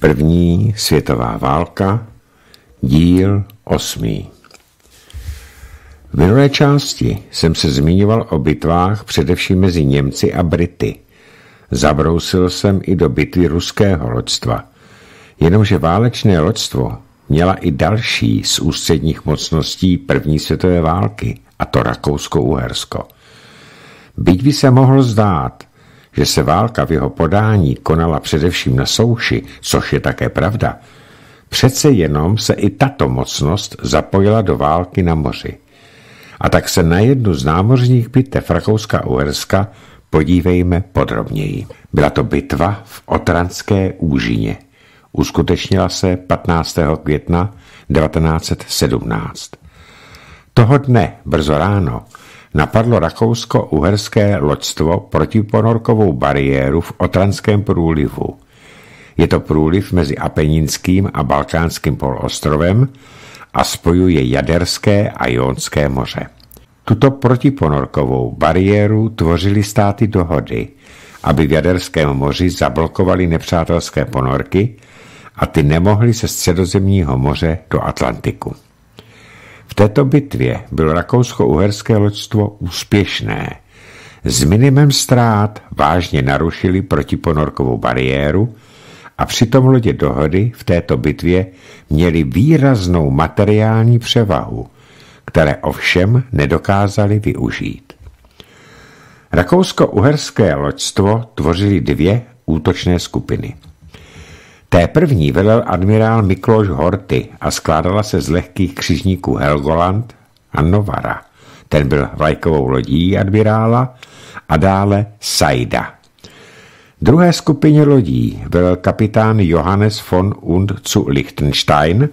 První světová válka, díl osmý. V minulé části jsem se zmiňoval o bitvách především mezi Němci a Brity. Zabrousil jsem i do bitvy ruského loďstva. Jenomže válečné loďstvo měla i další z ústředních mocností první světové války, a to Rakousko-Uhersko. Byť by se mohlo zdát, že se válka v jeho podání konala především na souši, což je také pravda, přece jenom se i tato mocnost zapojila do války na moři. A tak se na jednu z námořních bitev Rakouska Uherska podívejme podrobněji. Byla to bitva v Otranské úžině. Uskutečnila se 15. května 1917. Toho dne, brzo ráno, napadlo rakousko-uherské loďstvo protiponorkovou bariéru v Otranském průlivu. Je to průliv mezi Apeninským a Balkánským polostrovem a spojuje Jaderské a Jonské moře. Tuto protiponorkovou bariéru tvořily státy dohody, aby v Jaderském moři zablokovali nepřátelské ponorky a ty nemohly se středozemního moře do Atlantiku. Této bitvě bylo rakousko-uherské loďstvo úspěšné. S minimem ztrát vážně narušili protiponorkovou bariéru a přitom lodě dohody v této bitvě měly výraznou materiální převahu, které ovšem nedokázali využít. Rakousko-uherské loďstvo tvořily dvě útočné skupiny – Té první velel admirál Mikloš Horty a skládala se z lehkých křižníků Helgoland a Novara. Ten byl vlajkovou lodí admirála a dále Saida. Druhé skupině lodí velel kapitán Johannes von und zu Liechtenstein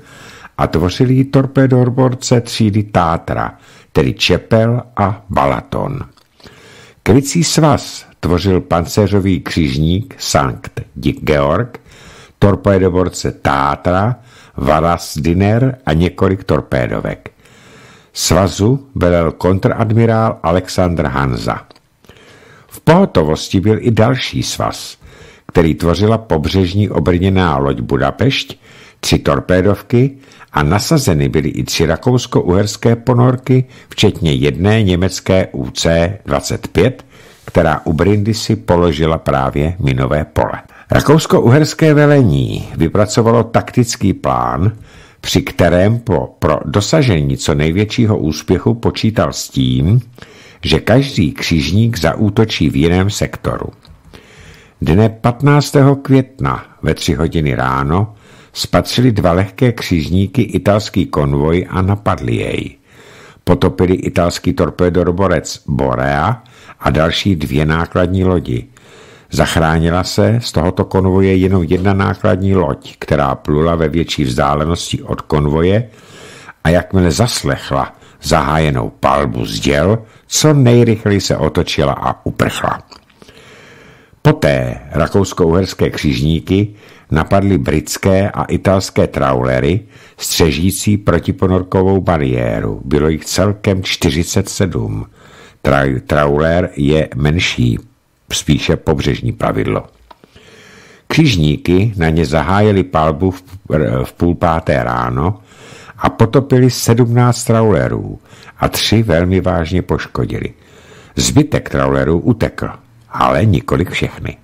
a tvořili torpédorborce třídy Tátra, tedy Čepel a Balaton. Krycí svaz tvořil pancéřový křižník Sankt Georg torpédoborce Tátra, Varas Diner a několik torpédovek. Svazu velel kontradmirál Alexandr Hanza. V pohotovosti byl i další svaz, který tvořila pobřežní obrněná loď Budapešť, tři torpédovky a nasazeny byly i tři rakousko-uherské ponorky, včetně jedné německé UC-25, která u Brindisi položila právě minové pole. Rakousko-uherské velení vypracovalo taktický plán, při kterém po, pro dosažení co největšího úspěchu počítal s tím, že každý křižník zaútočí v jiném sektoru. Dne 15. května ve tři hodiny ráno spatřili dva lehké křižníky italský konvoj a napadli jej. Potopili italský torpédoroborec Borea a další dvě nákladní lodi – Zachránila se z tohoto konvoje jenom jedna nákladní loď, která plula ve větší vzdálenosti od konvoje a jakmile zaslechla zahájenou palbu z děl, co nejrychleji se otočila a uprchla. Poté rakousko-uherské křižníky napadly britské a italské traulery střežící protiponorkovou bariéru. Bylo jich celkem 47. Tra- trauler je menší spíše pobřežní pravidlo. Křižníky na ně zahájili palbu v, půl páté ráno a potopili sedmnáct traulerů a tři velmi vážně poškodili. Zbytek traulerů utekl, ale nikolik všechny.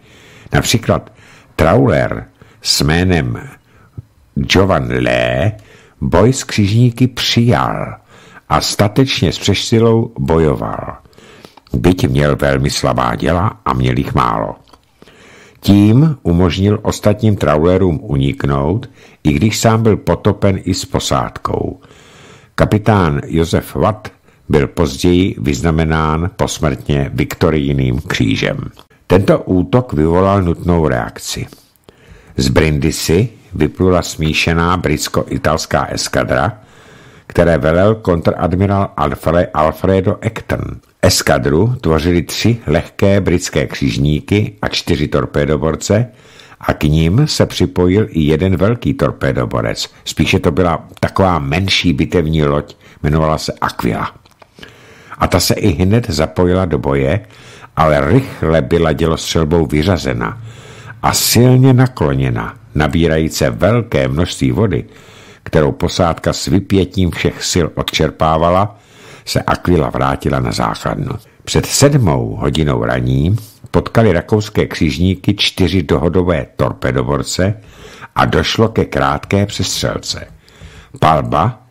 Například trauler s jménem Jovan Lé boj s křižníky přijal a statečně s přešsilou bojoval byť měl velmi slabá děla a měl jich málo. Tím umožnil ostatním traulerům uniknout, i když sám byl potopen i s posádkou. Kapitán Josef Watt byl později vyznamenán posmrtně Viktorijným křížem. Tento útok vyvolal nutnou reakci. Z Brindisi vyplula smíšená britsko-italská eskadra, které velel kontradmirál Alfredo Acton – Eskadru tvořili tři lehké britské křižníky a čtyři torpédoborce a k ním se připojil i jeden velký torpédoborec. Spíše to byla taková menší bitevní loď, jmenovala se Aquila. A ta se i hned zapojila do boje, ale rychle byla dělostřelbou vyřazena a silně nakloněna nabírající velké množství vody, kterou posádka s vypětím všech sil odčerpávala, se Aquila vrátila na základnu. Před sedmou hodinou raní potkali rakouské křižníky čtyři dohodové torpedoborce a došlo ke krátké přestřelce. Palba,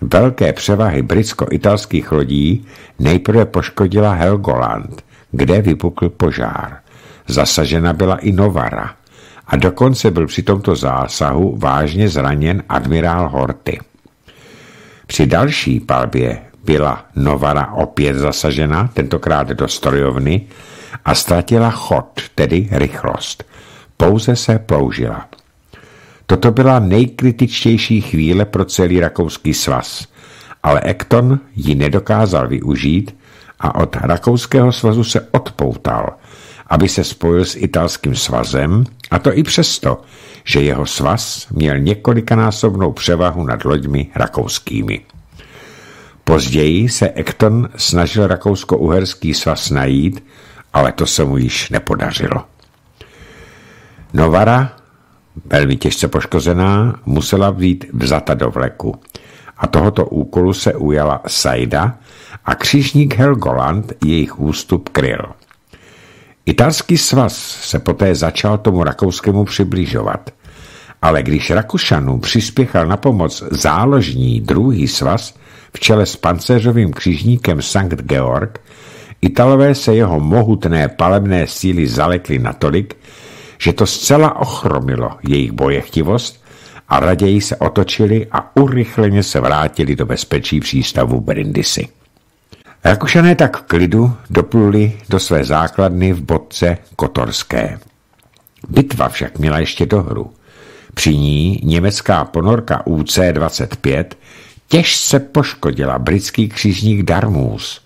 velké převahy britsko-italských lodí, nejprve poškodila Helgoland, kde vypukl požár. Zasažena byla i Novara a dokonce byl při tomto zásahu vážně zraněn admirál Horty. Při další palbě byla Novara opět zasažena, tentokrát do strojovny, a ztratila chod, tedy rychlost. Pouze se ploužila. Toto byla nejkritičtější chvíle pro celý rakouský svaz, ale Ekton ji nedokázal využít a od rakouského svazu se odpoutal, aby se spojil s italským svazem, a to i přesto, že jeho svaz měl několikanásobnou převahu nad loďmi rakouskými. Později se Ekton snažil rakousko-uherský svaz najít, ale to se mu již nepodařilo. Novara, velmi těžce poškozená, musela být vzata do vleku a tohoto úkolu se ujala Saida a křižník Helgoland jejich ústup kryl. Italský svaz se poté začal tomu rakouskému přibližovat, ale když Rakušanům přispěchal na pomoc záložní druhý svaz v čele s pancéřovým křižníkem Sankt Georg, Italové se jeho mohutné palebné síly zalekly natolik, že to zcela ochromilo jejich bojechtivost a raději se otočili a urychleně se vrátili do bezpečí přístavu Brindisi. Rakušané tak v klidu dopluli do své základny v bodce Kotorské. Bitva však měla ještě dohru. Při ní německá ponorka UC-25 těžce poškodila britský křižník Darmus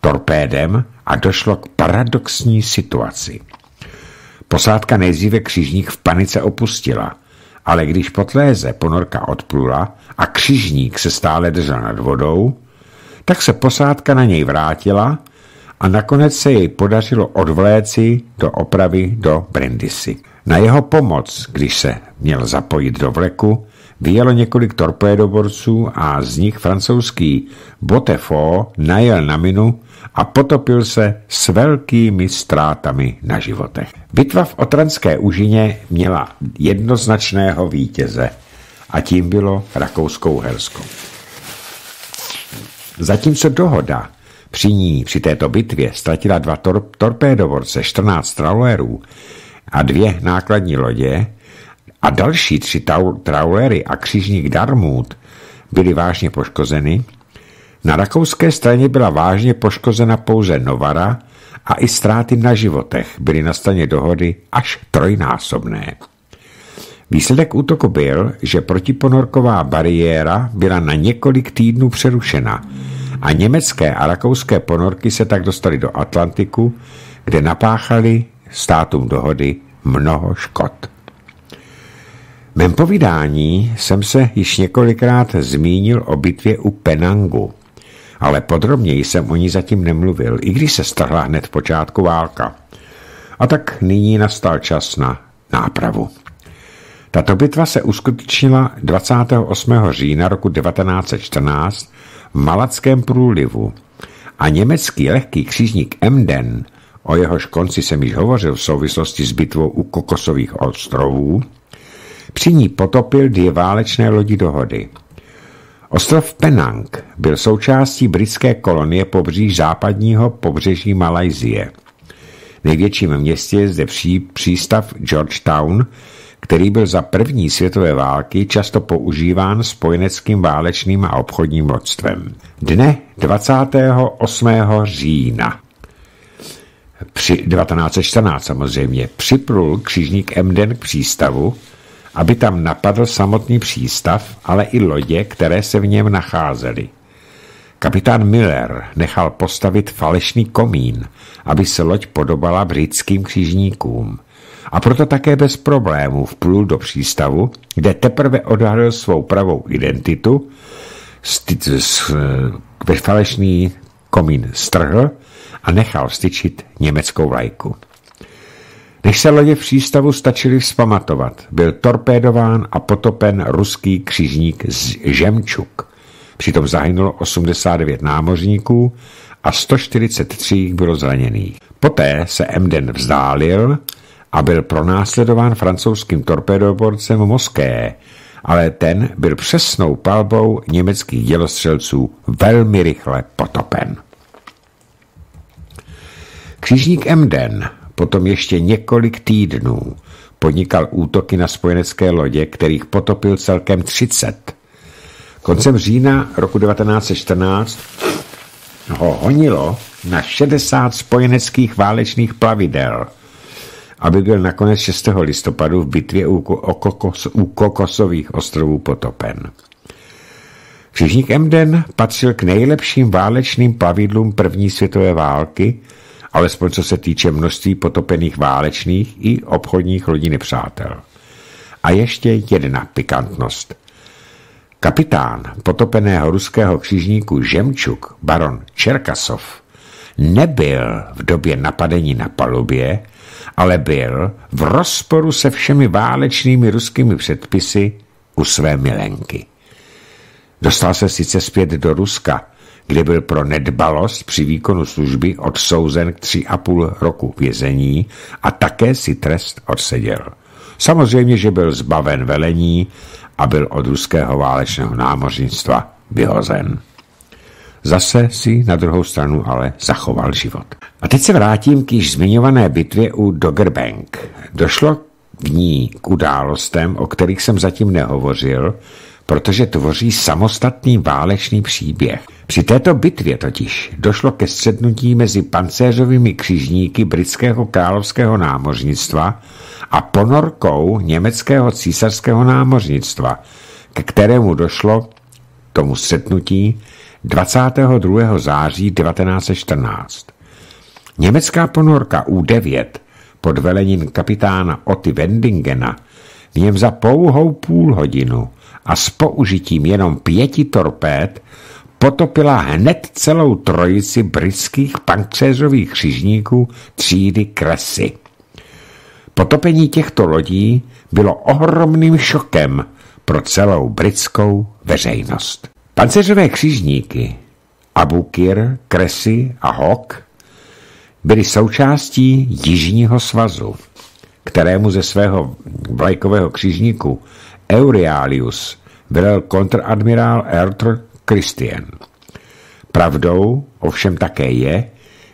torpédem a došlo k paradoxní situaci. Posádka nejdříve křižník v panice opustila, ale když potléze ponorka odplula a křižník se stále držel nad vodou, tak se posádka na něj vrátila a nakonec se jej podařilo odvléci do opravy do Brindisi. Na jeho pomoc, když se měl zapojit do vleku, vyjelo několik torpédoborců a z nich francouzský Botefo najel na minu a potopil se s velkými ztrátami na životech. Bitva v Otranské úžině měla jednoznačného vítěze a tím bylo Rakouskou Helsko. Zatímco dohoda při ní, při této bitvě, ztratila dva tor- torpédovorce, 14 traulerů a dvě nákladní lodě a další tři traulery a křižník Darmut byly vážně poškozeny, na rakouské straně byla vážně poškozena pouze Novara a i ztráty na životech byly na straně dohody až trojnásobné. Výsledek útoku byl, že protiponorková bariéra byla na několik týdnů přerušena a německé a rakouské ponorky se tak dostaly do Atlantiku, kde napáchali státům dohody mnoho škod. V mém povídání jsem se již několikrát zmínil o bitvě u Penangu, ale podrobněji jsem o ní zatím nemluvil, i když se strhla hned v počátku válka. A tak nyní nastal čas na nápravu. Tato bitva se uskutečnila 28. října roku 1914 v Malackém průlivu a německý lehký křížník Emden, o jehož konci jsem již hovořil v souvislosti s bitvou u Kokosových ostrovů, při ní potopil dvě válečné lodi dohody. Ostrov Penang byl součástí britské kolonie pobří západního pobřeží Malajzie. Největším městě je zde pří, přístav Georgetown, který byl za první světové války často používán spojeneckým válečným a obchodním loďstvem. Dne 28. října při 1914 samozřejmě připlul křižník Emden k přístavu, aby tam napadl samotný přístav, ale i lodě, které se v něm nacházely. Kapitán Miller nechal postavit falešný komín, aby se loď podobala britským křižníkům – a proto také bez problémů vplul do přístavu, kde teprve odhalil svou pravou identitu, ve falešný komín strhl a nechal styčit německou vlajku. Než se lodě v přístavu stačili vzpamatovat, byl torpédován a potopen ruský křižník z Žemčuk. Přitom zahynulo 89 námořníků a 143 bylo zraněných. Poté se Emden vzdálil a byl pronásledován francouzským torpédoborcem Moské, ale ten byl přesnou palbou německých dělostřelců velmi rychle potopen. Křižník Emden potom ještě několik týdnů podnikal útoky na spojenecké lodě, kterých potopil celkem 30. Koncem října roku 1914 ho honilo na 60 spojeneckých válečných plavidel, aby byl nakonec 6. listopadu v bitvě u, Kokos, u Kokosových ostrovů potopen. Křižník Emden patřil k nejlepším válečným plavidlům první světové války, alespoň co se týče množství potopených válečných i obchodních lodí nepřátel. A ještě jedna pikantnost. Kapitán potopeného ruského křižníku Žemčuk, baron Čerkasov, nebyl v době napadení na palubě, ale byl v rozporu se všemi válečnými ruskými předpisy u své milenky. Dostal se sice zpět do Ruska, kde byl pro nedbalost při výkonu služby odsouzen k tři a půl roku vězení a také si trest odseděl. Samozřejmě, že byl zbaven velení a byl od ruského válečného námořnictva vyhozen. Zase si na druhou stranu ale zachoval život. A teď se vrátím k již zmiňované bitvě u Doggerbank. Došlo v ní k událostem, o kterých jsem zatím nehovořil, protože tvoří samostatný válečný příběh. Při této bitvě totiž došlo ke střednutí mezi pancéřovými křižníky britského královského námořnictva a ponorkou německého císařského námořnictva, ke kterému došlo tomu střetnutí 22. září 1914. Německá ponorka U-9 pod velením kapitána Oty Wendingena v něm za pouhou půl hodinu a s použitím jenom pěti torpéd potopila hned celou trojici britských pankcéřových křižníků třídy Kresy. Potopení těchto lodí bylo ohromným šokem pro celou britskou veřejnost. Panceřové křižníky Abukir, Kresy a Hawk byly součástí Jižního svazu, kterému ze svého vlajkového křižníku Eurealius velel kontradmirál Arthur Christian. Pravdou ovšem také je,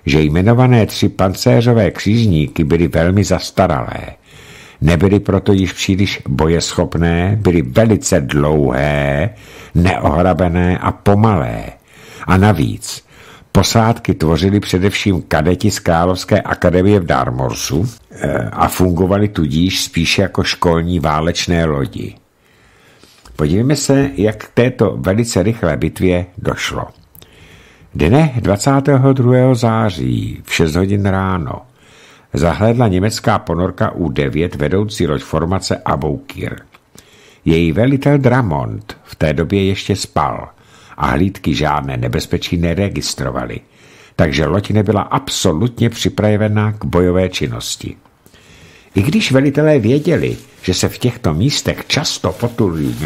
že jmenované tři pancéřové křižníky byly velmi zastaralé. Nebyly proto již příliš bojeschopné, byly velice dlouhé, neohrabené a pomalé. A navíc posádky tvořily především kadeti z Královské akademie v Darmorsu eh, a fungovaly tudíž spíše jako školní válečné lodi. Podívejme se, jak k této velice rychlé bitvě došlo. Dne 22. září v 6 hodin ráno zahledla německá ponorka U-9 vedoucí loď formace Aboukir. Její velitel Dramont v té době ještě spal a hlídky žádné nebezpečí neregistrovaly, takže loď nebyla absolutně připravená k bojové činnosti. I když velitelé věděli, že se v těchto místech často potulují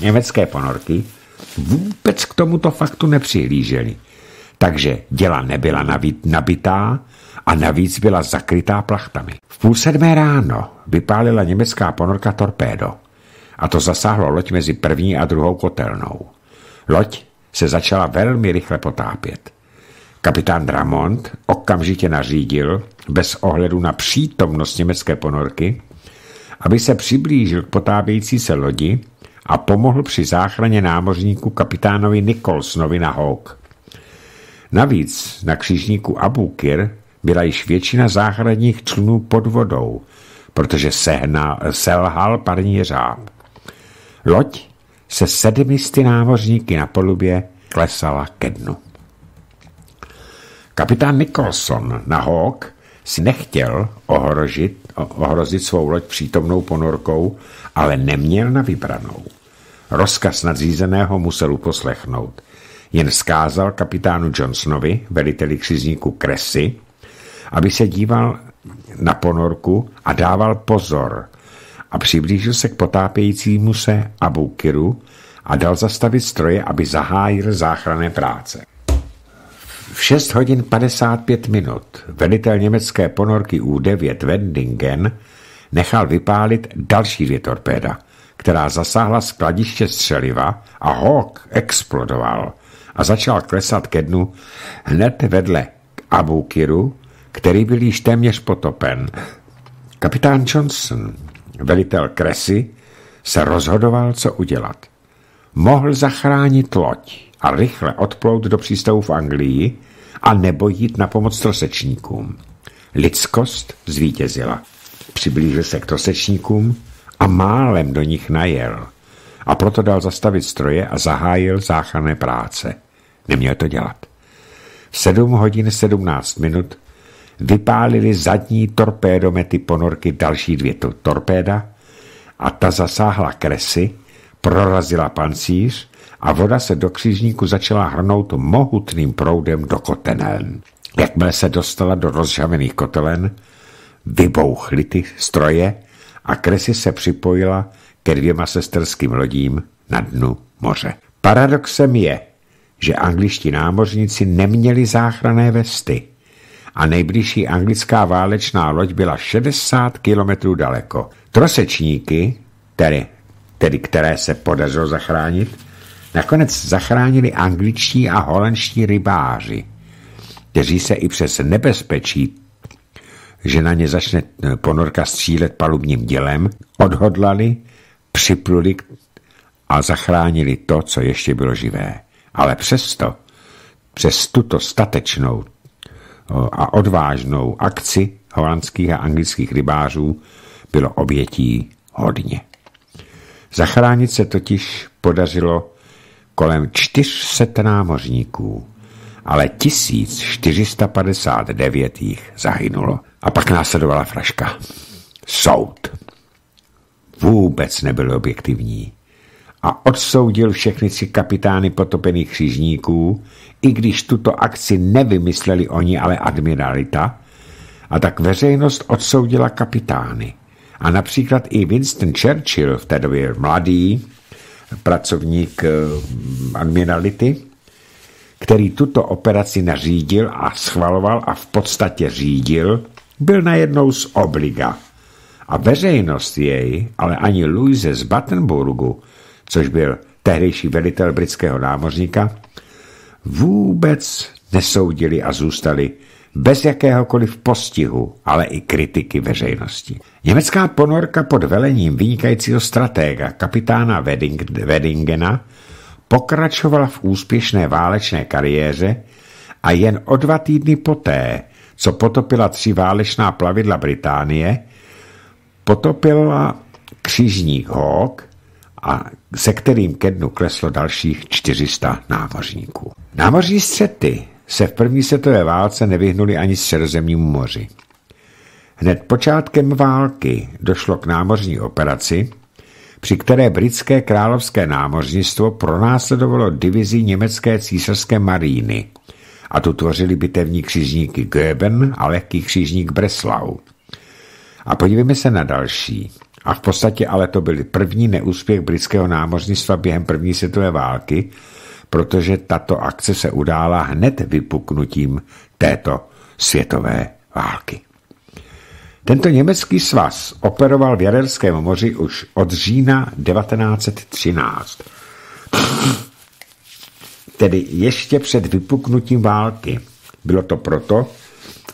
německé ponorky, vůbec k tomuto faktu nepřihlíželi. Takže děla nebyla nabitá a navíc byla zakrytá plachtami. V půl sedmé ráno vypálila německá ponorka torpédo a to zasáhlo loď mezi první a druhou kotelnou. Loď se začala velmi rychle potápět. Kapitán Dramont okamžitě nařídil, bez ohledu na přítomnost německé ponorky, aby se přiblížil k potápějící se lodi a pomohl při záchraně námořníku kapitánovi Nicholsonovi na Hawk. Navíc na křižníku Abukir byla již většina záchranných člunů pod vodou, protože sehna, selhal parní řáb. Loď se sedmisty námořníky na polubě klesala ke dnu. Kapitán Nicholson na Hawk si nechtěl ohrožit, ohrozit svou loď přítomnou ponorkou, ale neměl na vybranou. Rozkaz nadřízeného musel uposlechnout. Jen skázal kapitánu Johnsonovi, veliteli křižníku Kresy, aby se díval na ponorku a dával pozor a přiblížil se k potápějícímu se Abukiru a dal zastavit stroje, aby zahájil záchranné práce. V 6 hodin 55 minut velitel německé ponorky U-9 Wendingen nechal vypálit další dvě torpéda, která zasáhla skladiště střeliva a Hawk explodoval a začal klesat ke dnu hned vedle Abukiru, který byl již téměř potopen. Kapitán Johnson, velitel Kresy, se rozhodoval, co udělat. Mohl zachránit loď a rychle odplout do přístavu v Anglii a nebo jít na pomoc trosečníkům. Lidskost zvítězila. Přiblížil se k trosečníkům a málem do nich najel. A proto dal zastavit stroje a zahájil záchranné práce. Neměl to dělat. V 7 hodin 17 minut vypálili zadní torpédomety ponorky další dvě torpéda a ta zasáhla kresy, prorazila pancíř a voda se do křižníku začala hrnout mohutným proudem do kotelen. Jakmile se dostala do rozžavených kotelen, vybouchly ty stroje a kresy se připojila ke dvěma sesterským lodím na dnu moře. Paradoxem je, že angličtí námořníci neměli záchranné vesty a nejbližší anglická válečná loď byla 60 kilometrů daleko. Trosečníky, tedy, tedy které se podařilo zachránit, nakonec zachránili angličtí a holandští rybáři, kteří se i přes nebezpečí, že na ně začne ponorka střílet palubním dělem, odhodlali, připluli a zachránili to, co ještě bylo živé. Ale přesto, přes tuto statečnou a odvážnou akci holandských a anglických rybářů bylo obětí hodně. Zachránit se totiž podařilo kolem 400 námořníků, ale 1459 jich zahynulo. A pak následovala fraška. Soud. Vůbec nebyl objektivní a odsoudil všechny tři kapitány potopených křižníků, i když tuto akci nevymysleli oni, ale admiralita, a tak veřejnost odsoudila kapitány. A například i Winston Churchill, v té době mladý pracovník eh, admirality, který tuto operaci nařídil a schvaloval a v podstatě řídil, byl najednou z obliga. A veřejnost jej, ale ani Louise z Battenburgu, což byl tehdejší velitel britského námořníka, vůbec nesoudili a zůstali bez jakéhokoliv postihu, ale i kritiky veřejnosti. Německá ponorka pod velením vynikajícího stratéga kapitána Wedding, Weddingena pokračovala v úspěšné válečné kariéře a jen o dva týdny poté, co potopila tři válečná plavidla Británie, potopila křižník Hawk a se kterým ke dnu kleslo dalších 400 námořníků. Námořní střety se v první světové válce nevyhnuli ani středozemnímu moři. Hned počátkem války došlo k námořní operaci, při které britské královské námořnictvo pronásledovalo divizi německé císařské maríny a tu tvořili bitevní křižníky Göben a lehký křižník Breslau. A podívejme se na další. A v podstatě ale to byl první neúspěch britského námořnictva během první světové války, protože tato akce se udála hned vypuknutím této světové války. Tento německý svaz operoval v Jaderském moři už od října 1913. Tedy ještě před vypuknutím války. Bylo to proto,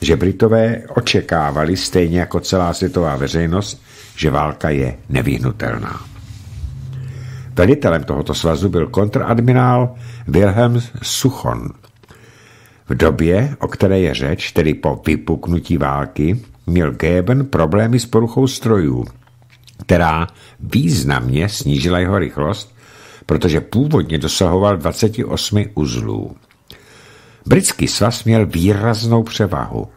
že Britové očekávali, stejně jako celá světová veřejnost, že válka je nevyhnutelná. Velitelem tohoto svazu byl kontradmirál Wilhelm Suchon. V době, o které je řeč, tedy po vypuknutí války, měl Geben problémy s poruchou strojů, která významně snížila jeho rychlost, protože původně dosahoval 28 uzlů. Britský svaz měl výraznou převahu.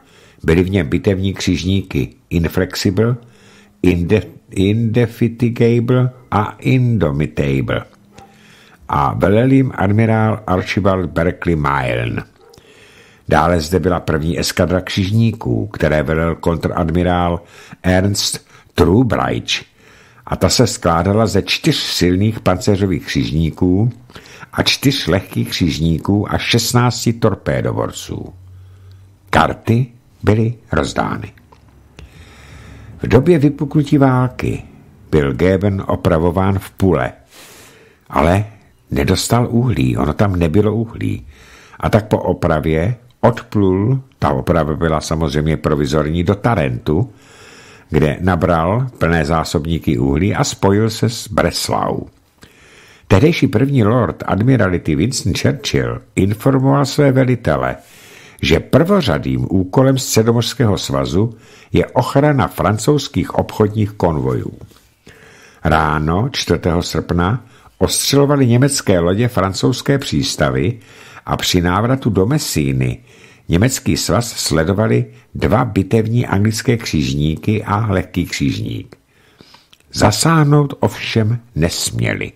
Byly v něm bitevní křižníky Inflexible, Inde, Indefatigable a Indomitable a velel jim admirál Archibald Berkeley Milne. Dále zde byla první eskadra křižníků, které velel kontradmirál Ernst Trubreich a ta se skládala ze čtyř silných pancéřových křižníků a čtyř lehkých křižníků a šestnácti torpédovorců. Karty byly rozdány. V době vypuknutí války byl Geben opravován v půle, ale nedostal uhlí, ono tam nebylo uhlí. A tak po opravě odplul, ta oprava byla samozřejmě provizorní, do Tarentu, kde nabral plné zásobníky uhlí a spojil se s Breslau. Tehdejší první lord admirality Winston Churchill informoval své velitele, že prvořadým úkolem Středomořského svazu je ochrana francouzských obchodních konvojů. Ráno 4. srpna ostřelovali německé lodě francouzské přístavy a při návratu do Mesíny německý svaz sledovali dva bitevní anglické křížníky a lehký křížník. Zasáhnout ovšem nesměli.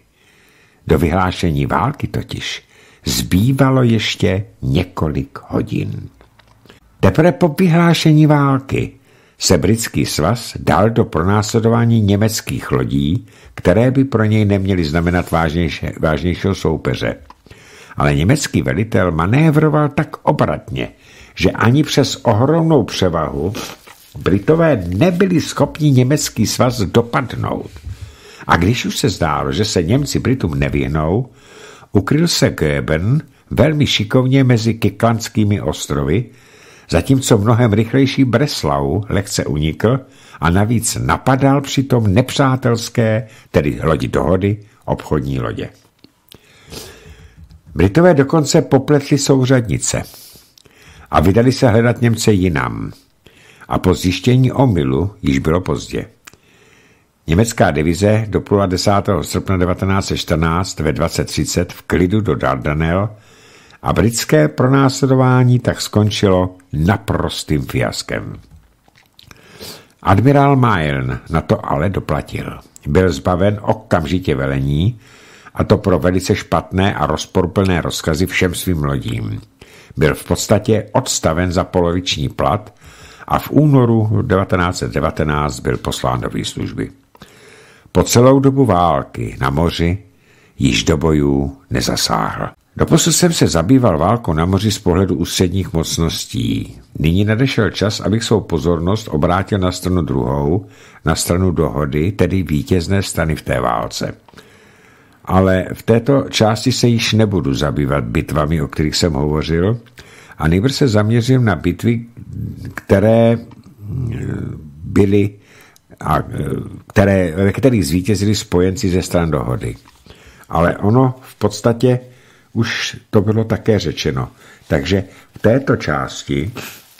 Do vyhlášení války totiž zbývalo ještě několik hodin. Teprve po vyhlášení války se britský svaz dal do pronásledování německých lodí, které by pro něj neměly znamenat vážnější, vážnějšího soupeře. Ale německý velitel manévroval tak obratně, že ani přes ohromnou převahu Britové nebyli schopni německý svaz dopadnout. A když už se zdálo, že se Němci Britům nevěnou, ukryl se Goeben velmi šikovně mezi Kiklandskými ostrovy, zatímco mnohem rychlejší Breslau lehce unikl a navíc napadal přitom nepřátelské, tedy lodi dohody, obchodní lodě. Britové dokonce popletli souřadnice a vydali se hledat Němce jinam. A po zjištění omylu již bylo pozdě. Německá divize doplula 10. srpna 1914 ve 20.30 v klidu do Dardanel a britské pronásledování tak skončilo naprostým fiaskem. Admirál Milne na to ale doplatil. Byl zbaven okamžitě velení, a to pro velice špatné a rozporuplné rozkazy všem svým lodím. Byl v podstatě odstaven za poloviční plat a v únoru 1919 byl poslán do výslužby. Po celou dobu války na moři již do bojů nezasáhl. Doposud jsem se zabýval válkou na moři z pohledu ústředních mocností. Nyní nadešel čas, abych svou pozornost obrátil na stranu druhou, na stranu dohody, tedy vítězné strany v té válce. Ale v této části se již nebudu zabývat bitvami, o kterých jsem hovořil, a nejprve se zaměřím na bitvy, které byly a které, ve kterých zvítězili spojenci ze stran dohody. Ale ono v podstatě už to bylo také řečeno. Takže v této části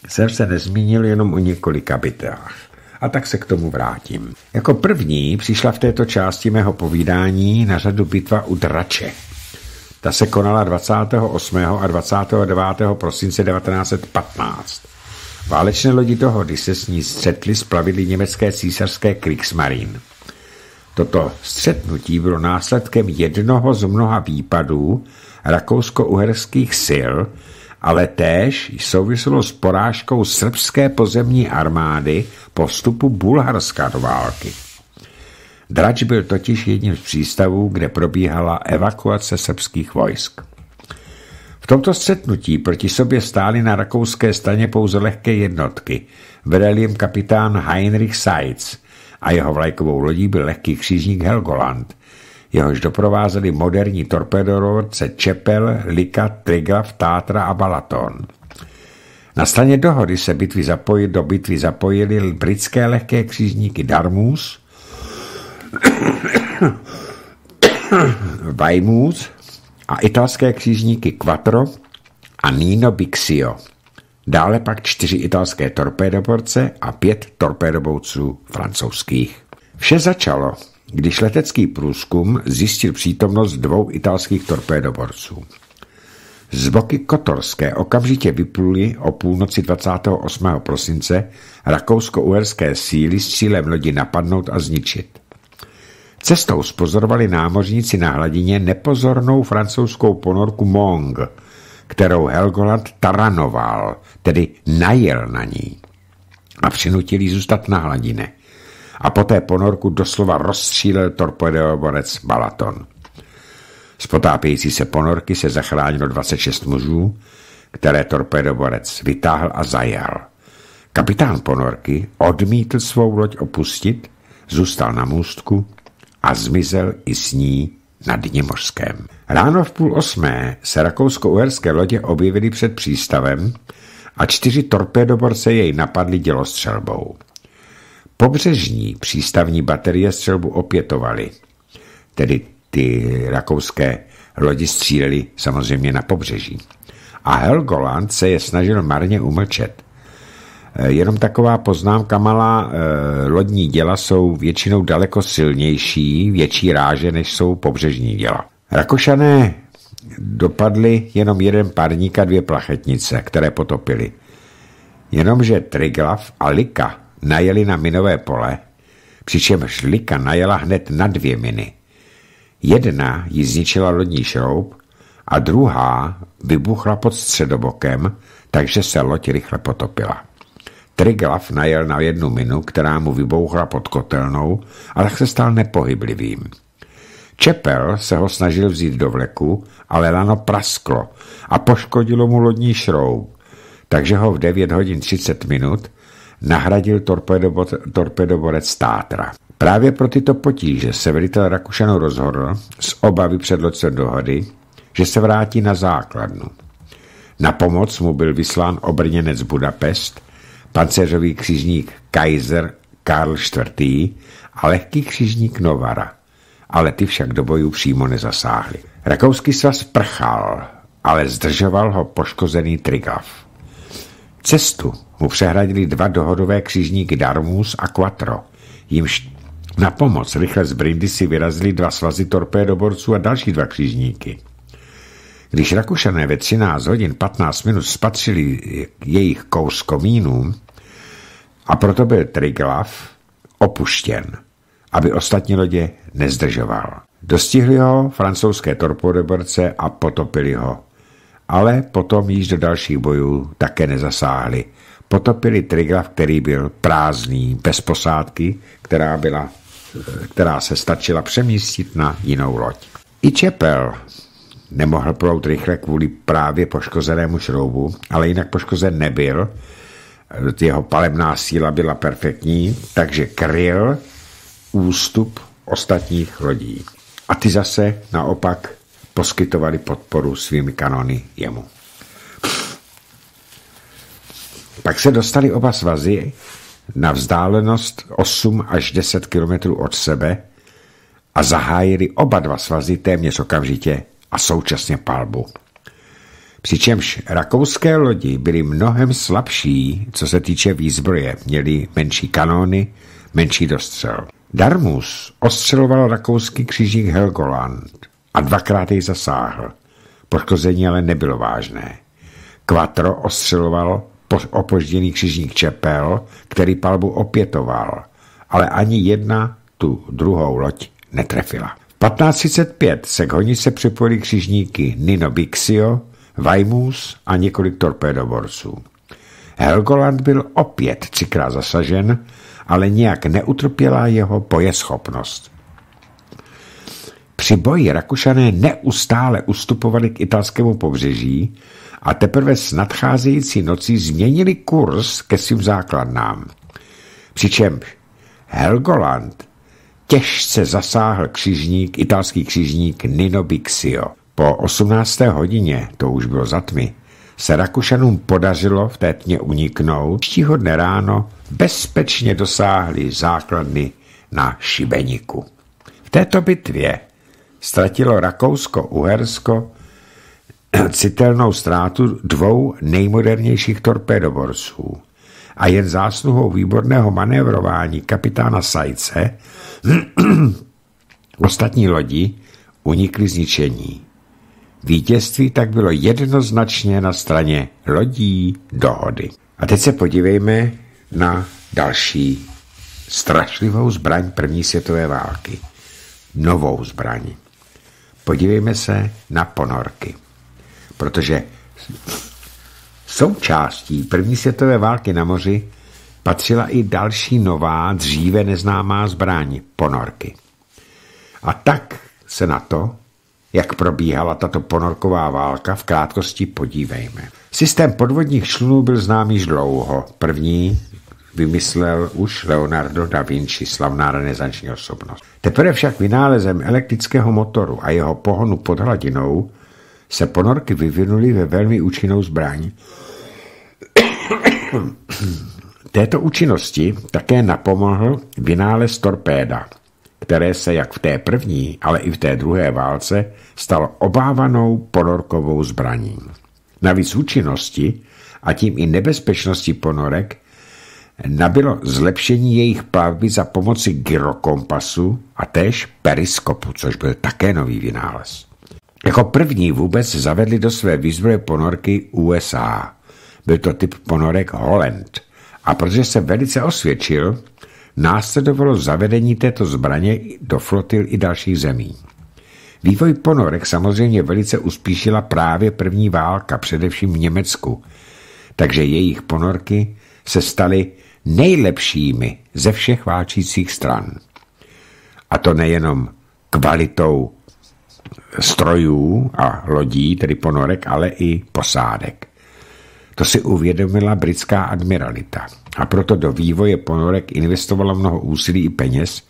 jsem se nezmínil jenom o několika bitvách. A tak se k tomu vrátím. Jako první přišla v této části mého povídání na řadu bitva u Drače. Ta se konala 28. a 29. prosince 1915. Válečné lodi dohody se s ní střetly z plavidly německé císařské Kriegsmarine. Toto střetnutí bylo následkem jednoho z mnoha výpadů rakousko-uherských sil, ale též souviselo s porážkou srbské pozemní armády po vstupu Bulharska do války. Drač byl totiž jedním z přístavů, kde probíhala evakuace srbských vojsk. V tomto střetnutí proti sobě stály na rakouské straně pouze lehké jednotky. Vedel jim kapitán Heinrich Seitz a jeho vlajkovou lodí byl lehký křížník Helgoland, jehož doprovázeli moderní torpedorovce Čepel, Lika, Triglav, Tátra a Balaton. Na straně dohody se bitvy zapojili, do bitvy zapojili britské lehké křížníky Darmus, Weymouth a italské křížníky Quattro a Nino Bixio. Dále pak čtyři italské torpédoborce a pět torpédobouců francouzských. Vše začalo, když letecký průzkum zjistil přítomnost dvou italských torpédoborců. Z boky Kotorské okamžitě vypluli o půlnoci 28. prosince rakousko-uherské síly s cílem lodi napadnout a zničit. Cestou spozorovali námořníci na hladině nepozornou francouzskou ponorku Mong, kterou Helgoland taranoval, tedy najel na ní a přinutil jí zůstat na hladině. A poté ponorku doslova rozstřílel torpedoborec Balaton. Z potápějící se ponorky se zachránilo 26 mužů, které torpedoborec vytáhl a zajal. Kapitán ponorky odmítl svou loď opustit, zůstal na můstku a zmizel i s ní na dně mořském. Ráno v půl osmé se rakousko-uherské lodě objevily před přístavem a čtyři torpédoborce jej napadly dělostřelbou. Pobřežní přístavní baterie střelbu opětovaly, tedy ty rakouské lodi střílely samozřejmě na pobřeží. A Helgoland se je snažil marně umlčet. Eh, jenom taková poznámka malá, eh, lodní děla jsou většinou daleko silnější, větší ráže, než jsou pobřežní děla. Rakošané dopadly jenom jeden parník a dvě plachetnice, které potopily. Jenomže Triglav a Lika najeli na minové pole, přičemž Lika najela hned na dvě miny. Jedna ji zničila lodní šroub a druhá vybuchla pod středobokem, takže se loď rychle potopila. Triglav najel na jednu minu, která mu vybouchla pod kotelnou, ale se stal nepohyblivým. Čepel se ho snažil vzít do vleku, ale lano prasklo a poškodilo mu lodní šroub, takže ho v 9 hodin 30 minut nahradil torpedoborec Tátra. Právě pro tyto potíže se velitel Rakušanu rozhodl z obavy před loďcem dohody, že se vrátí na základnu. Na pomoc mu byl vyslán obrněnec Budapest, pancéřový křižník Kaiser Karl IV. a lehký křižník Novara, ale ty však do bojů přímo nezasáhly. Rakouský svaz prchal, ale zdržoval ho poškozený Trigav. Cestu mu přehradili dva dohodové křižníky Darmus a Quattro, jimž na pomoc rychle z Brindisi vyrazili dva svazy torpédoborců a další dva křižníky. Když Rakušané ve 13 hodin 15 minut spatřili jejich kous komínům, a proto byl Triglav opuštěn, aby ostatní lodě nezdržoval. Dostihli ho francouzské torpédoborce a potopili ho. Ale potom již do dalších bojů také nezasáhli. Potopili Triglav, který byl prázdný, bez posádky, která, byla, která se stačila přemístit na jinou loď. I Čepel nemohl plout rychle kvůli právě poškozenému šroubu, ale jinak poškozen nebyl. Jeho palebná síla byla perfektní, takže kryl ústup ostatních lodí. A ty zase naopak poskytovali podporu svými kanony jemu. Pak se dostali oba svazy na vzdálenost 8 až 10 kilometrů od sebe a zahájili oba dva svazy téměř okamžitě a současně palbu. Přičemž rakouské lodi byly mnohem slabší, co se týče výzbroje, měli menší kanóny, menší dostřel. Darmus ostřeloval rakouský křížník Helgoland a dvakrát jej zasáhl. Poškození ale nebylo vážné. Quattro ostřeloval opožděný křižník Čepel, který palbu opětoval, ale ani jedna tu druhou loď netrefila. 1535 se k honice připojili křižníky Nino Bixio, Vajmus a několik torpédoborců. Helgoland byl opět třikrát zasažen, ale nějak neutrpěla jeho bojeschopnost. Při boji Rakušané neustále ustupovali k italskému pobřeží a teprve s nadcházející nocí změnili kurz ke svým základnám. Přičemž Helgoland těžce zasáhl křižník, italský křižník Nino Bixio. Po 18. hodině, to už bylo za tmy, se Rakušanům podařilo v té tmě uniknout. Příštího dne ráno bezpečně dosáhli základny na Šibeniku. V této bitvě ztratilo Rakousko-Uhersko citelnou ztrátu dvou nejmodernějších torpédoborců a jen zásluhou výborného manévrování kapitána Sajce ostatní lodi unikly zničení. Vítězství tak bylo jednoznačně na straně lodí dohody. A teď se podívejme na další strašlivou zbraň první světové války. Novou zbraň. Podívejme se na ponorky. Protože Součástí první světové války na moři patřila i další nová, dříve neznámá zbraň, ponorky. A tak se na to, jak probíhala tato ponorková válka, v krátkosti podívejme. Systém podvodních člunů byl známý již dlouho. První vymyslel už Leonardo da Vinci, slavná renesanční osobnost. Teprve však vynálezem elektrického motoru a jeho pohonu pod hladinou se ponorky vyvinuly ve velmi účinnou zbraň. Této účinnosti také napomohl vynález torpéda, které se jak v té první, ale i v té druhé válce stalo obávanou ponorkovou zbraní. Navíc účinnosti a tím i nebezpečnosti ponorek nabilo zlepšení jejich plavby za pomoci gyrokompasu a též periskopu, což byl také nový vynález. Jako první vůbec zavedli do své výzbroje ponorky USA. Byl to typ ponorek Holland. A protože se velice osvědčil, následovalo zavedení této zbraně do flotil i dalších zemí. Vývoj ponorek samozřejmě velice uspíšila právě první válka, především v Německu, takže jejich ponorky se staly nejlepšími ze všech válčících stran. A to nejenom kvalitou strojů a lodí, tedy ponorek, ale i posádek. To si uvědomila britská admiralita a proto do vývoje ponorek investovala mnoho úsilí i peněz,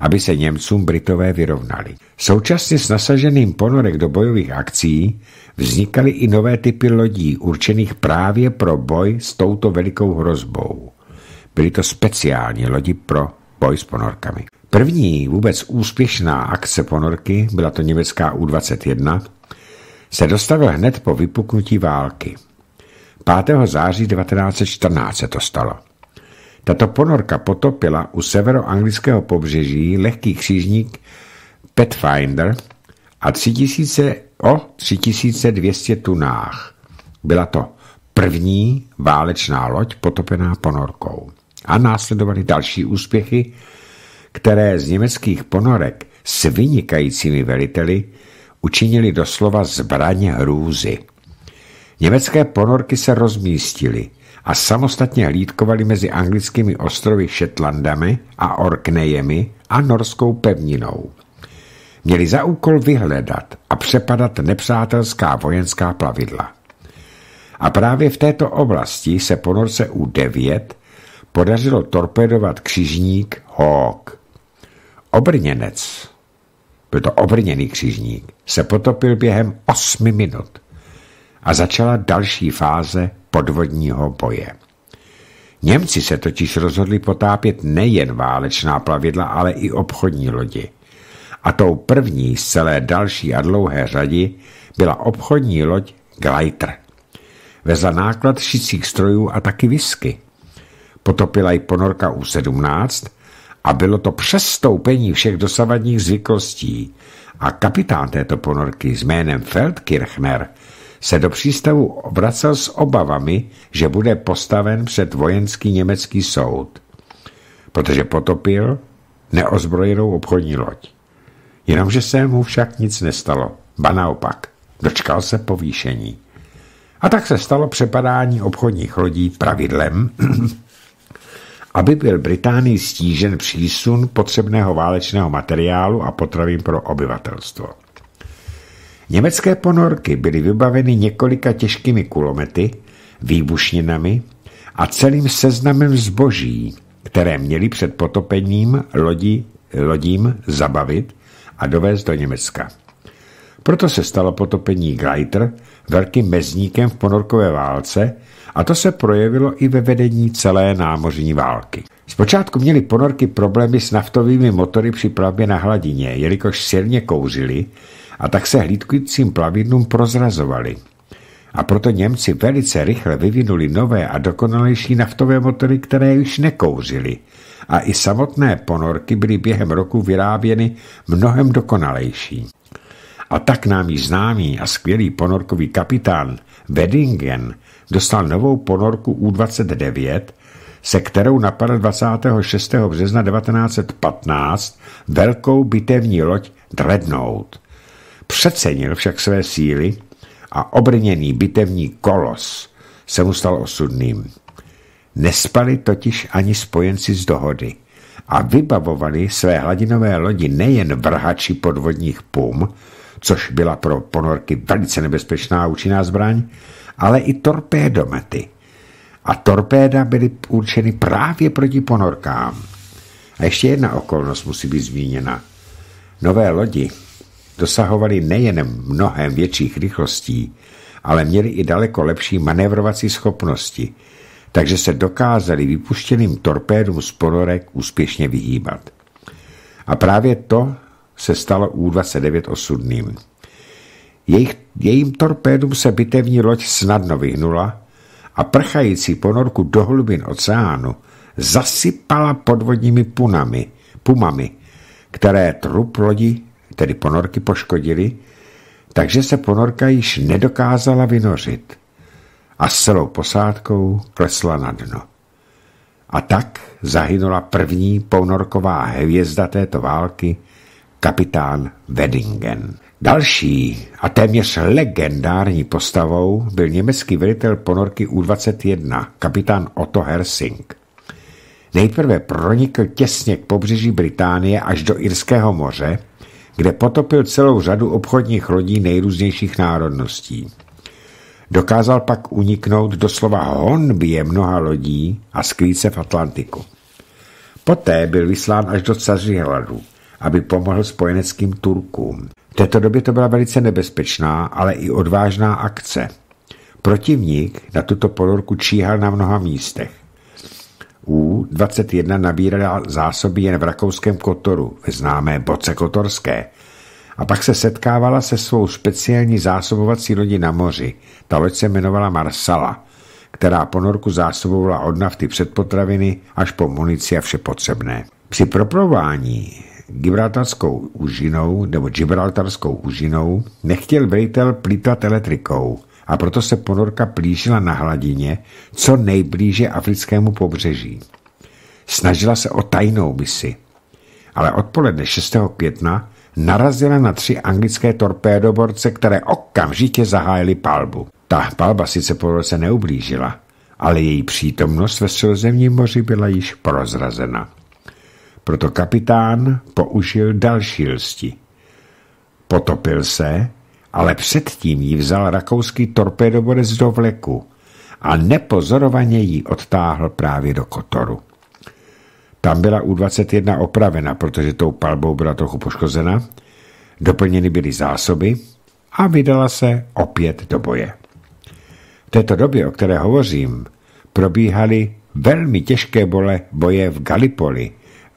aby se Němcům Britové vyrovnali. Současně s nasaženým ponorek do bojových akcí vznikaly i nové typy lodí určených právě pro boj s touto velikou hrozbou. Byly to speciální lodi pro boj s ponorkami. První vůbec úspěšná akce ponorky, byla to německá U-21, se dostavila hned po vypuknutí války. 5. září 1914 se to stalo. Tato ponorka potopila u severoanglického pobřeží lehký křížník Pathfinder a 3000, o 3200 tunách. Byla to první válečná loď potopená ponorkou. A následovaly další úspěchy, které z německých ponorek s vynikajícími veliteli učinili doslova zbraně hrůzy. Německé ponorky se rozmístily a samostatně hlídkovali mezi anglickými ostrovy Shetlandami a Orkneyemi a norskou pevninou. Měli za úkol vyhledat a přepadat nepřátelská vojenská plavidla. A právě v této oblasti se ponorce U-9 podařilo torpedovat křižník Hawk. Obrněnec, byl to obrněný křižník, se potopil během osmi minut a začala další fáze podvodního boje. Němci se totiž rozhodli potápět nejen válečná plavidla, ale i obchodní lodi. A tou první z celé další a dlouhé řady byla obchodní loď Gleiter. Vezla náklad šicích strojů a taky whisky. Potopila i ponorka U-17 a bylo to přestoupení všech dosavadních zvyklostí. A kapitán této ponorky s jménem Feldkirchner se do přístavu vracel s obavami, že bude postaven před vojenský německý soud, protože potopil neozbrojenou obchodní loď. Jenomže se mu však nic nestalo, ba naopak, dočkal se povýšení. A tak se stalo přepadání obchodních lodí pravidlem, aby byl Británii stížen přísun potřebného válečného materiálu a potravin pro obyvatelstvo. Německé ponorky byly vybaveny několika těžkými kulomety, výbušninami a celým seznamem zboží, které měly před potopením lodi, lodím zabavit a dovést do Německa. Proto se stalo potopení Gleiter velkým mezníkem v ponorkové válce a to se projevilo i ve vedení celé námořní války. Zpočátku měli ponorky problémy s naftovými motory při plavbě na hladině, jelikož silně kouřili a tak se hlídkujícím plavidlům prozrazovali. A proto Němci velice rychle vyvinuli nové a dokonalejší naftové motory, které už nekouřily. A i samotné ponorky byly během roku vyráběny mnohem dokonalejší. A tak nám již známý a skvělý ponorkový kapitán Weddingen dostal novou ponorku U-29, se kterou napadl 26. března 1915 velkou bitevní loď Dreadnought. Přecenil však své síly a obrněný bitevní kolos se mu stal osudným. Nespali totiž ani spojenci z dohody a vybavovali své hladinové lodi nejen vrhači podvodních pum, což byla pro ponorky velice nebezpečná účinná zbraň, ale i torpédomety. A torpéda byly určeny právě proti ponorkám. A ještě jedna okolnost musí být zmíněna. Nové lodi dosahovaly nejen mnohem větších rychlostí, ale měly i daleko lepší manévrovací schopnosti, takže se dokázali vypuštěným torpédům z ponorek úspěšně vyhýbat. A právě to se stalo U-29 osudným. Jejich, jejím torpédům se bitevní loď snadno vyhnula a prchající ponorku do hlubin oceánu zasypala podvodními punami, pumami, které trup lodi, tedy ponorky, poškodili, takže se ponorka již nedokázala vynořit a s celou posádkou klesla na dno. A tak zahynula první ponorková hvězda této války, kapitán Weddingen. Další a téměř legendární postavou byl německý velitel ponorky U-21, kapitán Otto Hersing. Nejprve pronikl těsně k pobřeží Británie až do Irského moře, kde potopil celou řadu obchodních lodí nejrůznějších národností. Dokázal pak uniknout doslova honbě mnoha lodí a skrýt se v Atlantiku. Poté byl vyslán až do Cařihladu, aby pomohl spojeneckým Turkům. V této době to byla velice nebezpečná, ale i odvážná akce. Protivník na tuto ponorku číhal na mnoha místech. U-21 nabírala zásoby jen v rakouském Kotoru, ve známé Boce Kotorské, a pak se setkávala se svou speciální zásobovací lodi na moři. Ta loď se jmenovala Marsala, která ponorku zásobovala od nafty před potraviny až po munici a vše potřebné. Při proplování Gibraltarskou úžinou nebo Gibraltarskou úžinou nechtěl velitel plýtvat elektrikou a proto se ponorka plížila na hladině co nejblíže africkému pobřeží. Snažila se o tajnou misi, ale odpoledne 6. května narazila na tři anglické torpédoborce, které okamžitě zahájily palbu. Ta palba sice ponorce neublížila, ale její přítomnost ve středozemním moři byla již prozrazena. Proto kapitán použil další lsti. Potopil se, ale předtím jí vzal rakouský torpédoborec do vleku a nepozorovaně ji odtáhl právě do Kotoru. Tam byla U-21 opravena, protože tou palbou byla trochu poškozena, doplněny byly zásoby a vydala se opět do boje. V této době, o které hovořím, probíhaly velmi těžké bole boje v Gallipoli,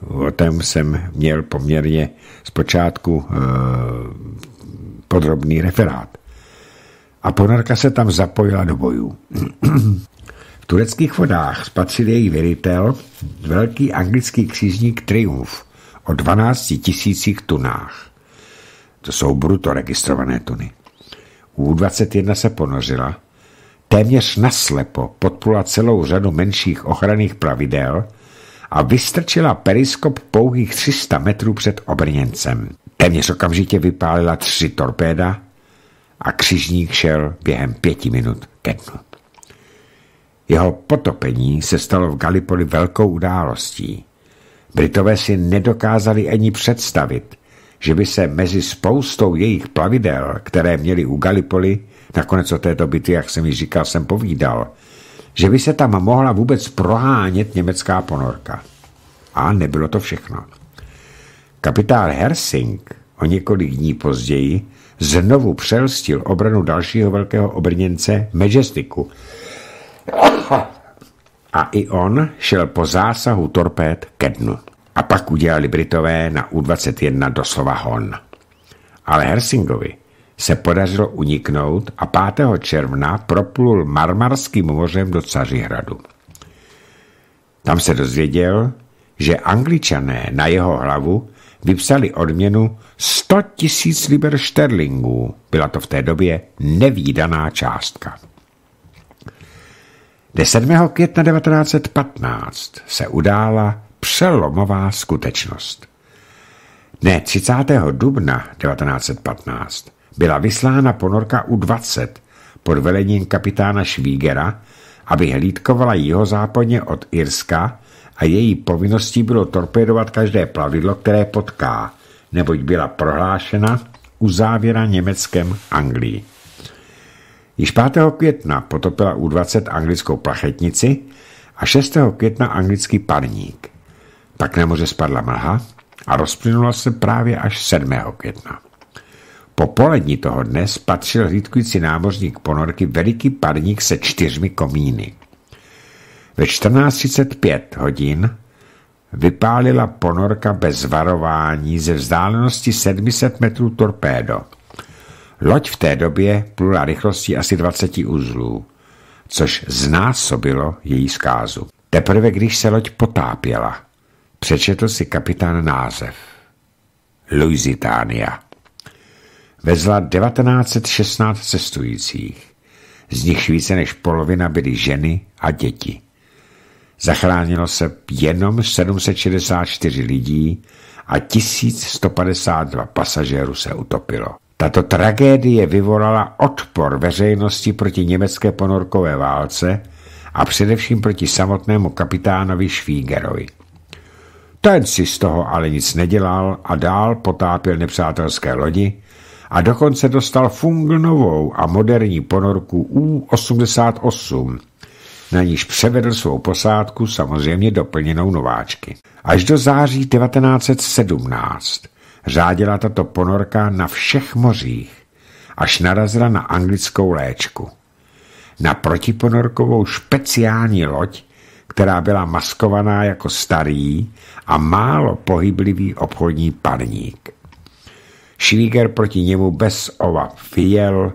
O tom jsem měl poměrně zpočátku e, podrobný referát. A Ponarka se tam zapojila do bojů. v tureckých vodách spatřil její velitel velký anglický křížník Triumph o 12 tisících tunách. To jsou bruto registrované tuny. U-21 se ponořila, téměř naslepo podplula celou řadu menších ochranných pravidel, a vystrčila periskop pouhých 300 metrů před obrněncem. Téměř okamžitě vypálila tři torpéda a křižník šel během pěti minut ke dnu. Jeho potopení se stalo v Gallipoli velkou událostí. Britové si nedokázali ani představit, že by se mezi spoustou jejich plavidel, které měli u Gallipoli, nakonec o této bitvy, jak jsem již říkal, jsem povídal, že by se tam mohla vůbec prohánět německá ponorka. A nebylo to všechno. Kapitán Hersing o několik dní později znovu přelstil obranu dalšího velkého obrněnce Majestiku. A i on šel po zásahu torpéd ke dnu. A pak udělali Britové na U-21 doslova hon. Ale Hersingovi se podařilo uniknout a 5. června proplul Marmarským mořem do Cařihradu. Tam se dozvěděl, že angličané na jeho hlavu vypsali odměnu 100 tisíc liber šterlingů. Byla to v té době nevýdaná částka. 10. května 1915 se udála přelomová skutečnost. Dne 30. dubna 1915 byla vyslána ponorka U-20 pod velením kapitána Švígera, aby hlídkovala jihozápadně od Irska a její povinností bylo torpédovat každé plavidlo, které potká, neboť byla prohlášena u závěra Německem Anglii. Již 5. května potopila U-20 anglickou plachetnici a 6. května anglický parník. Pak na moře spadla mlha a rozplynula se právě až 7. května. Po polední toho dne spatřil hlídkující námořník ponorky veliký parník se čtyřmi komíny. Ve 14.35 hodin vypálila ponorka bez varování ze vzdálenosti 700 metrů torpédo. Loď v té době plula rychlostí asi 20 uzlů, což znásobilo její zkázu. Teprve když se loď potápěla, přečetl si kapitán název. Louisitánia. Vezla 1916 cestujících. Z nich více než polovina byly ženy a děti. Zachránilo se jenom 764 lidí a 1152 pasažérů se utopilo. Tato tragédie vyvolala odpor veřejnosti proti německé ponorkové válce a především proti samotnému kapitánovi Švígerovi. Ten si z toho ale nic nedělal a dál potápěl nepřátelské lodi a dokonce dostal funglnovou a moderní ponorku U-88, na níž převedl svou posádku samozřejmě doplněnou nováčky. Až do září 1917 řádila tato ponorka na všech mořích, až narazila na anglickou léčku. Na protiponorkovou speciální loď, která byla maskovaná jako starý a málo pohyblivý obchodní parník. Švíger proti němu bez ova vyjel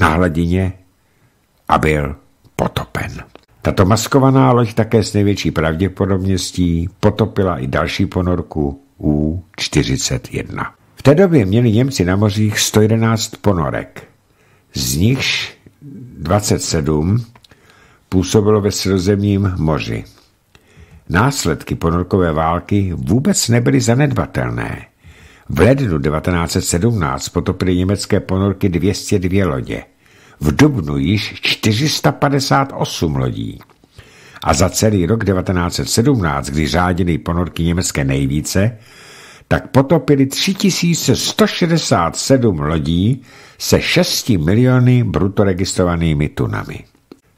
na hladině a byl potopen. Tato maskovaná loď také s největší pravděpodobností potopila i další ponorku U-41. V té době měli Němci na mořích 111 ponorek. Z nichž 27 působilo ve sredozemním moři. Následky ponorkové války vůbec nebyly zanedbatelné. V lednu 1917 potopily německé ponorky 202 lodě. V dubnu již 458 lodí. A za celý rok 1917, kdy řádily ponorky německé nejvíce, tak potopili 3167 lodí se 6 miliony bruto registrovanými tunami.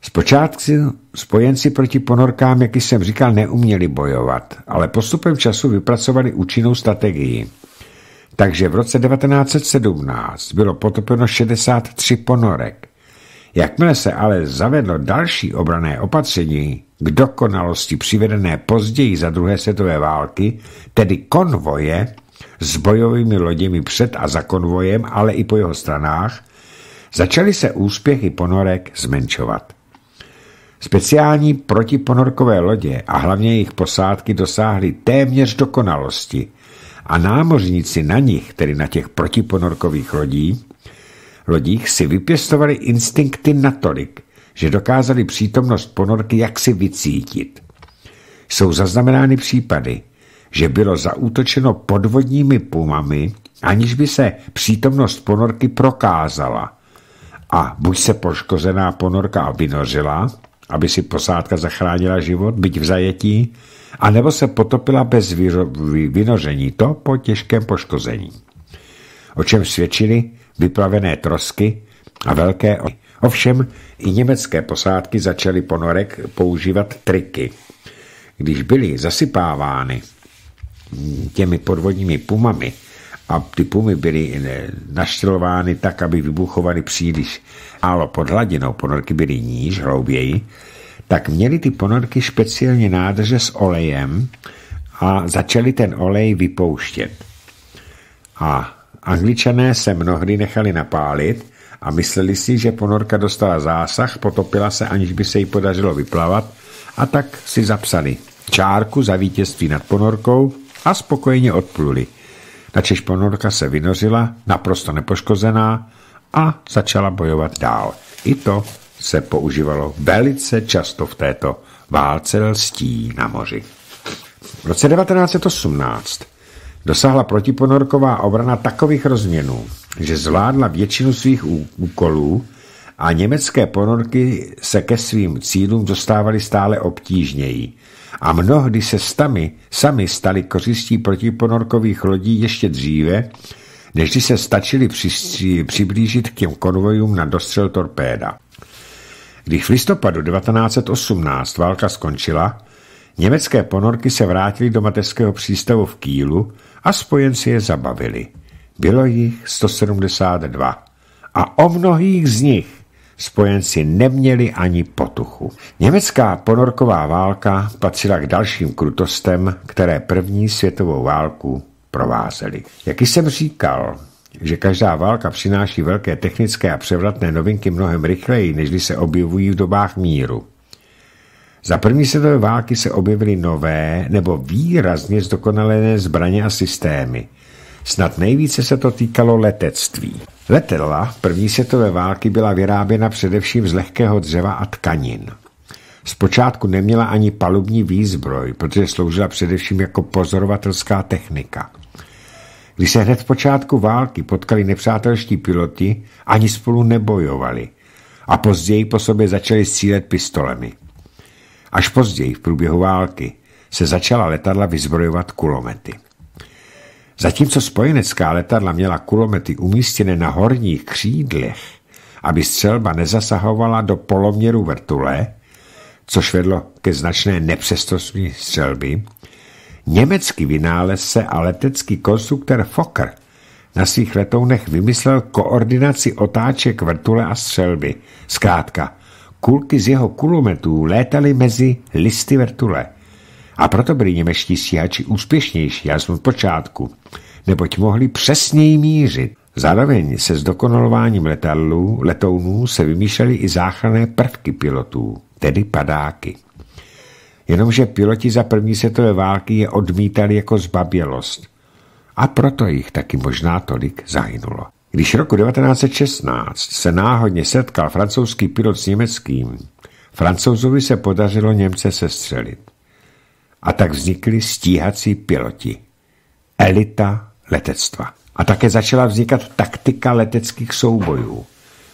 Zpočátku spojenci proti ponorkám, jak jsem říkal, neuměli bojovat, ale postupem času vypracovali účinnou strategii. Takže v roce 1917 bylo potopeno 63 ponorek. Jakmile se ale zavedlo další obrané opatření k dokonalosti přivedené později za druhé světové války, tedy konvoje s bojovými loděmi před a za konvojem, ale i po jeho stranách, začaly se úspěchy ponorek zmenšovat. Speciální protiponorkové lodě a hlavně jejich posádky dosáhly téměř dokonalosti a námořníci na nich, tedy na těch protiponorkových lodí, lodích si vypěstovali instinkty natolik, že dokázali přítomnost ponorky jaksi vycítit. Jsou zaznamenány případy, že bylo zaútočeno podvodními pumami, aniž by se přítomnost ponorky prokázala. A buď se poškozená ponorka vynořila, aby si posádka zachránila život, byť v zajetí, anebo se potopila bez vynoření, to po těžkém poškození. O čem svědčili vyplavené trosky a velké Ovšem i německé posádky začaly ponorek používat triky. Když byly zasypávány těmi podvodními pumami a ty pumy byly naštelovány tak, aby vybuchovaly příliš málo pod hladinou, ponorky byly níž, hlouběji, tak měly ty ponorky speciálně nádrže s olejem a začali ten olej vypouštět. A angličané se mnohdy nechali napálit a mysleli si, že ponorka dostala zásah, potopila se, aniž by se jí podařilo vyplavat a tak si zapsali čárku za vítězství nad ponorkou a spokojeně odpluli. Načež ponorka se vynořila, naprosto nepoškozená a začala bojovat dál. I to se používalo velice často v této válce lstí na moři. V roce 1918 dosáhla protiponorková obrana takových rozměrů, že zvládla většinu svých úkolů a německé ponorky se ke svým cílům dostávaly stále obtížněji a mnohdy se stami sami stali kořistí protiponorkových lodí ještě dříve, než se stačili při, přiblížit k těm konvojům na dostřel torpéda. Když v listopadu 1918 válka skončila, německé ponorky se vrátily do mateřského přístavu v Kýlu a spojenci je zabavili. Bylo jich 172 a o mnohých z nich spojenci neměli ani potuchu. Německá ponorková válka patřila k dalším krutostem, které první světovou válku provázely. Jak jsem říkal, že každá válka přináší velké technické a převratné novinky mnohem rychleji, než se objevují v dobách míru. Za první světové války se objevily nové nebo výrazně zdokonalené zbraně a systémy. Snad nejvíce se to týkalo letectví. Letadla první světové války byla vyráběna především z lehkého dřeva a tkanin. Zpočátku neměla ani palubní výzbroj, protože sloužila především jako pozorovatelská technika. Když se hned v počátku války potkali nepřátelští piloti, ani spolu nebojovali a později po sobě začali střílet pistolemi. Až později v průběhu války se začala letadla vyzbrojovat kulomety. Zatímco spojenecká letadla měla kulomety umístěné na horních křídlech, aby střelba nezasahovala do poloměru vrtule, což vedlo ke značné nepřestrosti střelby, německý vynálezce a letecký konstruktor Fokker na svých letounech vymyslel koordinaci otáček vrtule a střelby. Zkrátka, kulky z jeho kulometů létaly mezi listy vrtule. A proto byli němečtí stíhači úspěšnější, až v počátku, neboť mohli přesněji mířit. Zároveň se zdokonalováním letadlů, letounů se vymýšlely i záchranné prvky pilotů, tedy padáky. Jenomže piloti za první světové války je odmítali jako zbabělost. A proto jich taky možná tolik zahynulo. Když roku 1916 se náhodně setkal francouzský pilot s německým, francouzovi se podařilo Němce sestřelit. A tak vznikly stíhací piloti. Elita letectva. A také začala vznikat taktika leteckých soubojů.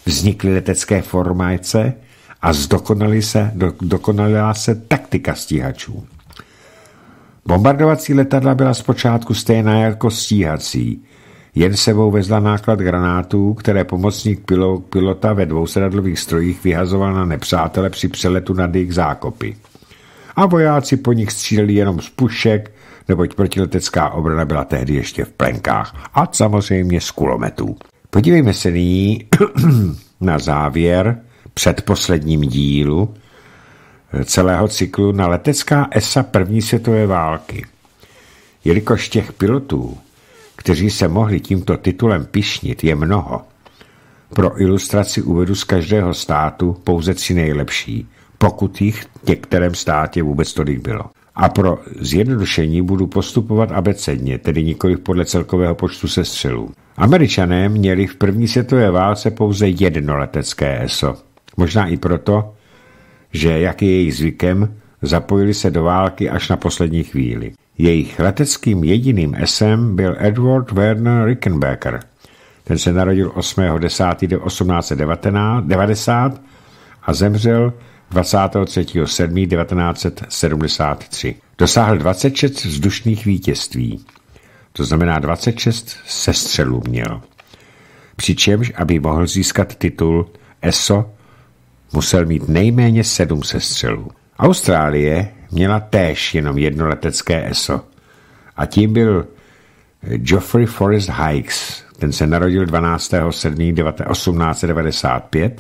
Vznikly letecké formace a zdokonali se, do, dokonalila se taktika stíhačů. Bombardovací letadla byla zpočátku stejná jako stíhací, jen sebou vezla náklad granátů, které pomocník pilota ve dvousedadlových strojích vyhazoval na nepřátele při přeletu nad jejich zákopy. A vojáci po nich stříleli jenom z pušek, neboť protiletecká obrana byla tehdy ještě v plenkách a samozřejmě z kulometů. Podívejme se nyní na závěr předposledním dílu celého cyklu na letecká ESA první světové války. Jelikož těch pilotů, kteří se mohli tímto titulem pišnit, je mnoho, pro ilustraci uvedu z každého státu pouze tři nejlepší, pokud jich v některém státě vůbec tolik bylo. A pro zjednodušení budu postupovat abecedně, tedy nikoli podle celkového počtu sestřelů. Američané měli v první světové válce pouze jedno letecké ESO. Možná i proto, že, jak je jejich zvykem, zapojili se do války až na poslední chvíli. Jejich leteckým jediným esem byl Edward Werner Rickenbacker. Ten se narodil 8.10.1890 a zemřel 23.7.1973. Dosáhl 26 vzdušných vítězství. To znamená 26 sestřelů měl. Přičemž, aby mohl získat titul ESO, musel mít nejméně sedm sestřelů. Austrálie měla též jenom jedno letecké ESO a tím byl Geoffrey Forrest Hikes. Ten se narodil 12.7.1895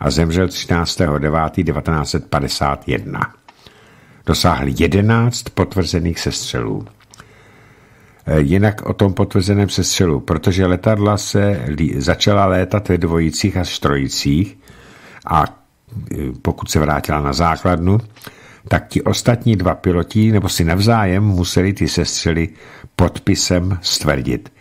a zemřel 13.9.1951. Dosáhl 11 potvrzených sestřelů. Jinak o tom potvrzeném sestřelu, protože letadla se začala létat ve dvojicích a strojicích a pokud se vrátila na základnu, tak ti ostatní dva piloti nebo si navzájem museli ty sestřely podpisem stvrdit.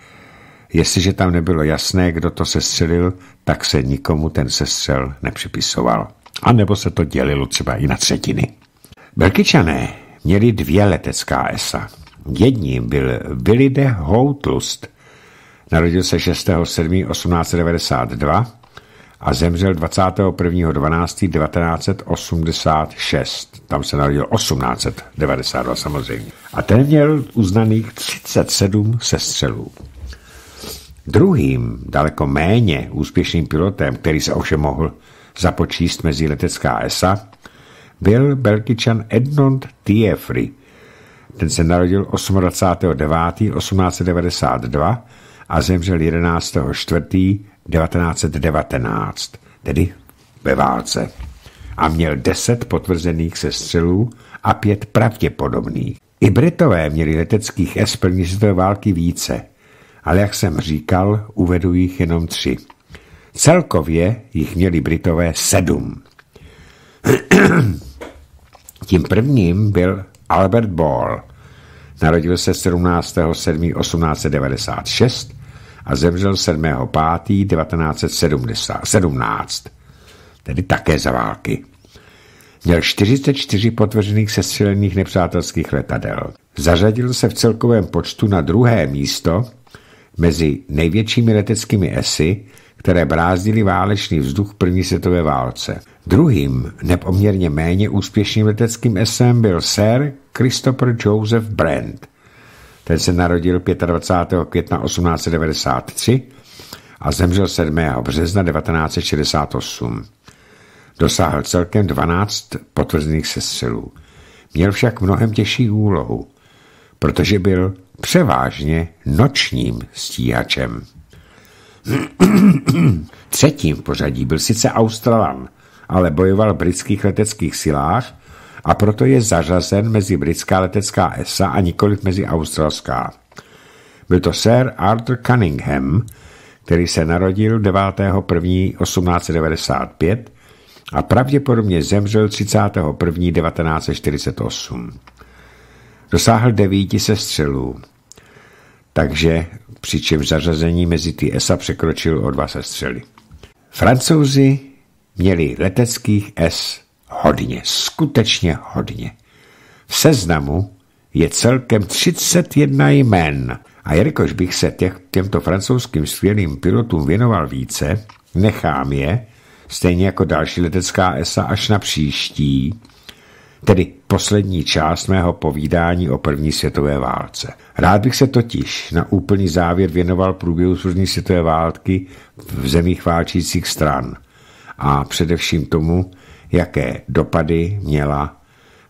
Jestliže tam nebylo jasné, kdo to sestřelil, tak se nikomu ten sestřel nepřipisoval. A nebo se to dělilo třeba i na třetiny. Belkyčané měli dvě letecká esa. Jedním byl Willide Houtlust. Narodil se 6.7.1892 a zemřel 21.12.1986. Tam se narodil 1892 samozřejmě. A ten měl uznaných 37 sestřelů. Druhým, daleko méně úspěšným pilotem, který se ovšem mohl započíst mezi letecká ESA, byl Belgičan Edmond Thiefry. Ten se narodil 28.9.1892 a zemřel 11.4.1919, tedy ve válce. A měl deset potvrzených sestřelů a pět pravděpodobných. I Britové měli leteckých S první světové války více, ale jak jsem říkal, uvedu jich jenom tři. Celkově jich měli Britové sedm. Tím prvním byl Albert Ball. Narodil se 17.7.1896 a zemřel 7.5.1917, tedy také za války. Měl 44 potvrzených sestřelených nepřátelských letadel. Zařadil se v celkovém počtu na druhé místo mezi největšími leteckými esy, které brázdily válečný vzduch první světové válce. Druhým, nepoměrně méně úspěšným leteckým esem byl Sir Christopher Joseph Brand. Ten se narodil 25. května 1893 a zemřel 7. března 1968. Dosáhl celkem 12 potvrzených sestřelů. Měl však mnohem těžší úlohu, protože byl převážně nočním stíhačem. Třetím v pořadí byl sice Australan, ale bojoval v britských leteckých silách a proto je zařazen mezi britská letecká ESA a nikoliv mezi australská. Byl to Sir Arthur Cunningham, který se narodil 9.1.1895 a pravděpodobně zemřel 31.1.1948. Dosáhl devíti sestřelů, takže přičemž zařazení mezi ty ESA překročil o dva sestřely. Francouzi měli leteckých S hodně, skutečně hodně. V seznamu je celkem 31 jmen. A jelikož bych se těch, těmto francouzským skvělým pilotům věnoval více, nechám je, stejně jako další letecká ESA, až na příští, tedy poslední část mého povídání o první světové válce. Rád bych se totiž na úplný závěr věnoval průběhu první světové války v zemích válčících stran a především tomu, jaké dopady měla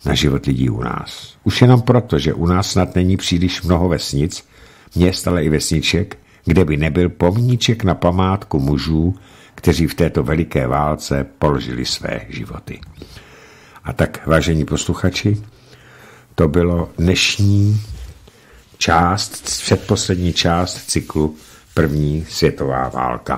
na život lidí u nás. Už jenom proto, že u nás snad není příliš mnoho vesnic, měst, ale i vesniček, kde by nebyl pomníček na památku mužů, kteří v této veliké válce položili své životy. A tak, vážení posluchači, to bylo dnešní část, předposlední část cyklu První světová válka.